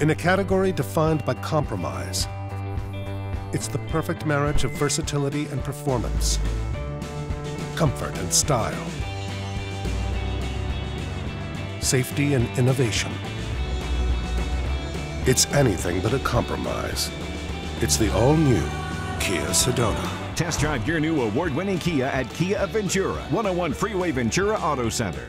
In a category defined by compromise, it's the perfect marriage of versatility and performance, comfort and style, safety and innovation. It's anything but a compromise. It's the all-new Kia Sedona. Test drive your new award winning Kia at Kia Ventura, 101 Freeway Ventura Auto Center.